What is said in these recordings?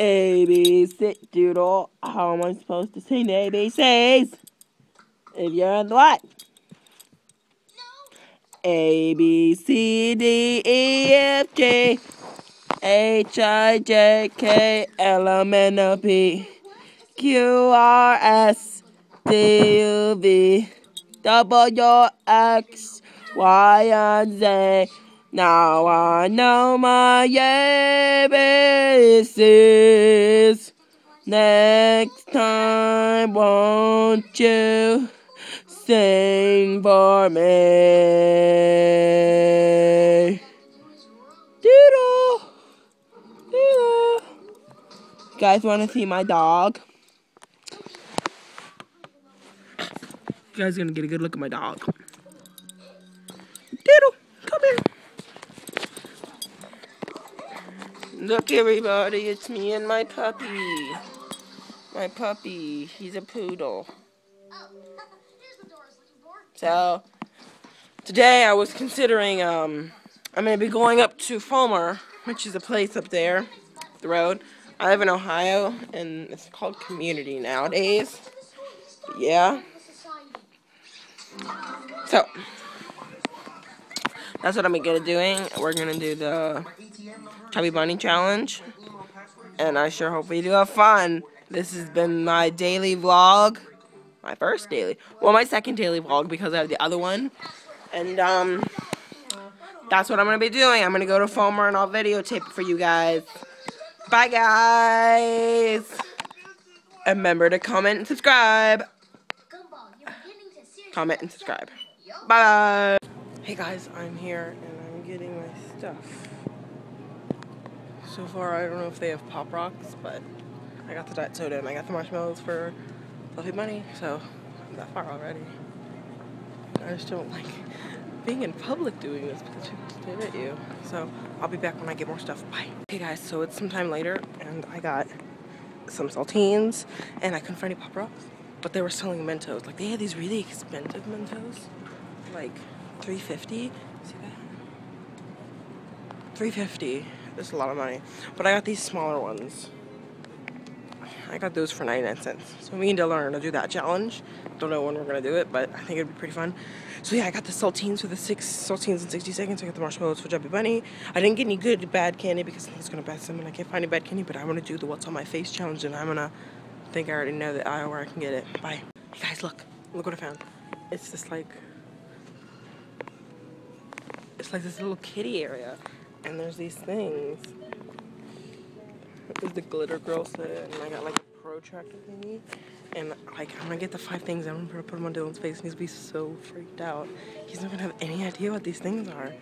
A, B, C, doodle. How am I supposed to sing the ABCs? If you're in what? A, B, C, D, E, F, G, H, I, J, K, L, M, N, O, P, Q, R, S, T, U, V, W, X, Y, and Z. Now I know my ABCs. Next time, won't you sing for me? Doodle, doodle. You guys want to see my dog? You guys are gonna get a good look at my dog. Look, everybody, it's me and my puppy. My puppy, he's a poodle. So, today I was considering, um, I'm going to be going up to Fulmer, which is a place up there, the road. I live in Ohio, and it's called Community nowadays. Yeah. So, that's what I'm gonna doing. We're gonna do the Chubby Bunny Challenge. And I sure hope we do have fun. This has been my daily vlog. My first daily. Well, my second daily vlog because I have the other one. And, um, that's what I'm to be doing. I'm to go to Fulmer and I'll videotape it for you guys. Bye, guys. And remember to comment and subscribe. Comment and subscribe. Bye. Hey, guys. I'm here and I'm getting my stuff. So far, I don't know if they have Pop Rocks, but I got the Diet Soda and I got the marshmallows for Fluffy Bunny, so I'm that far already. I just don't like being in public doing this because people stare at you. So I'll be back when I get more stuff. Bye. Okay guys, so it's some time later and I got some saltines and I couldn't find any Pop Rocks, but they were selling Mentos. Like they had these really expensive Mentos, like 350. See that? 350. That's a lot of money. But I got these smaller ones. I got those for 99 cents. So me and Dylan are gonna do that challenge. Don't know when we're gonna do it, but I think it'd be pretty fun. So yeah, I got the saltines for the six saltines in 60 seconds. I got the marshmallows for Chubby Bunny. I didn't get any good bad candy because I it's gonna bad some and I can't find any bad candy, but I wanna do the what's on my face challenge and I'm gonna think I already know the aisle where I can get it. Bye. Hey guys, look. Look what I found. It's just like it's like this little kitty area. And there's these things. There's the glitter girl set, and I got like a protractor thingy. And like, I'm gonna get the five things. I'm gonna put them on Dylan's face, and he's gonna be so freaked out. He's not gonna have any idea what these things are.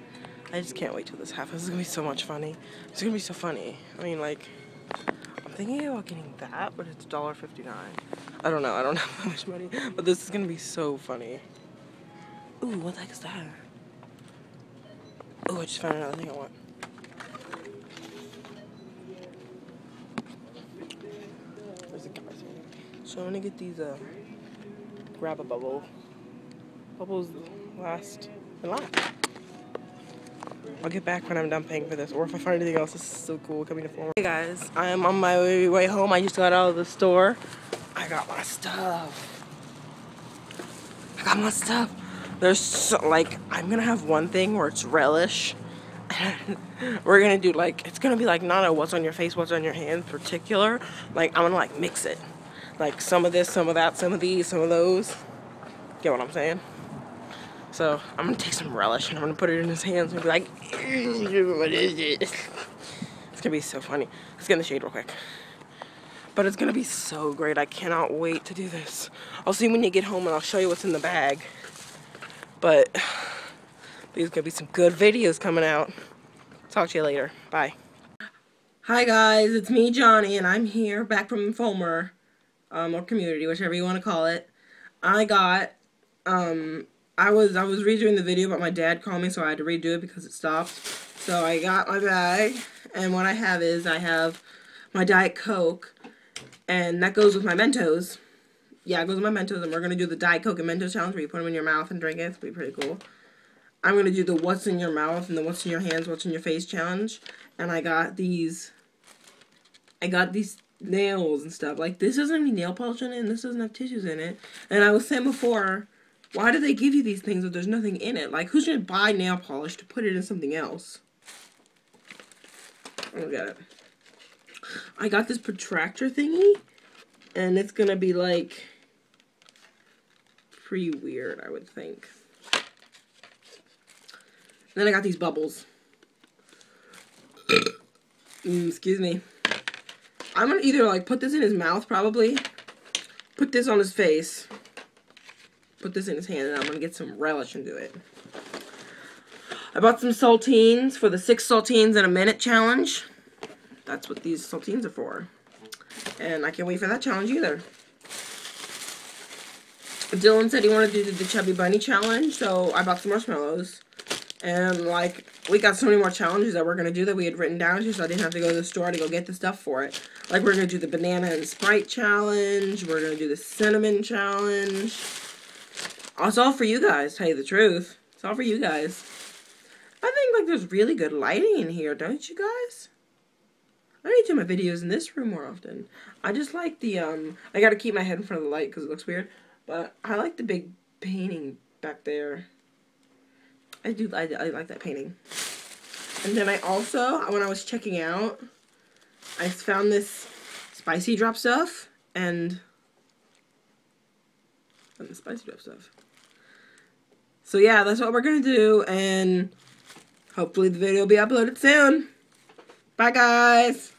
I just can't wait till this happens. This is gonna be so much funny. It's gonna be so funny. I mean, like, I'm thinking about getting that, but it's $1.59. I don't know. I don't have that much money, but this is gonna be so funny. Ooh, what the heck is that? Oh, I just found another thing I want. So I'm gonna get these, uh, grab a bubble. Bubbles last and last. I'll get back when I'm done paying for this, or if I find anything else. This is so cool coming to Fulmer. Hey guys, I am on my way home. I just got out of the store. I got my stuff. I got my stuff. There's so, like, I'm gonna have one thing where it's relish. We're gonna do like, it's gonna be like not a what's on your face, what's on your hand particular. Like, I'm gonna like mix it. Like some of this, some of that, some of these, some of those. Get what I'm saying? So I'm gonna take some relish and I'm gonna put it in his hands and be like, what is it? It's gonna be so funny. Let's get in the shade real quick. But it's gonna be so great. I cannot wait to do this. I'll see you when you get home and I'll show you what's in the bag. But there's gonna be some good videos coming out. Talk to you later. Bye. Hi guys, it's me, Johnny, and I'm here back from Fulmer um, or community, whichever you want to call it. I got, um, I was I was redoing the video, but my dad called me, so I had to redo it because it stopped. So I got my bag, and what I have is I have my Diet Coke, and that goes with my Mentos. Yeah, it goes with my Mentos, and we're going to do the Diet Coke and Mentos challenge where you put them in your mouth and drink it. It's be pretty cool. I'm going to do the what's in your mouth and the what's in your hands, what's in your face challenge. And I got these I got these nails and stuff. Like, this doesn't have any nail polish in it, and this doesn't have tissues in it. And I was saying before, why do they give you these things if there's nothing in it? Like, who's going to buy nail polish to put it in something else? I don't get it. I got this protractor thingy, and it's going to be, like, pretty weird, I would think. And then I got these bubbles. mm, excuse me. I'm gonna either like put this in his mouth probably, put this on his face, put this in his hand, and I'm gonna get some relish into it. I bought some saltines for the six saltines in a minute challenge. That's what these saltines are for. And I can't wait for that challenge either. Dylan said he wanted to do the Chubby Bunny challenge, so I bought some marshmallows. And, like, we got so many more challenges that we're going to do that we had written down so I didn't have to go to the store to go get the stuff for it. Like, we're going to do the banana and Sprite challenge. We're going to do the cinnamon challenge. It's all for you guys, tell you the truth. It's all for you guys. I think, like, there's really good lighting in here, don't you guys? I need to do my videos in this room more often. I just like the, um, I got to keep my head in front of the light because it looks weird. But I like the big painting back there. I do, I, I like that painting. And then I also, when I was checking out, I found this spicy drop stuff and, and the spicy drop stuff. So yeah, that's what we're going to do, and hopefully the video will be uploaded soon. Bye, guys!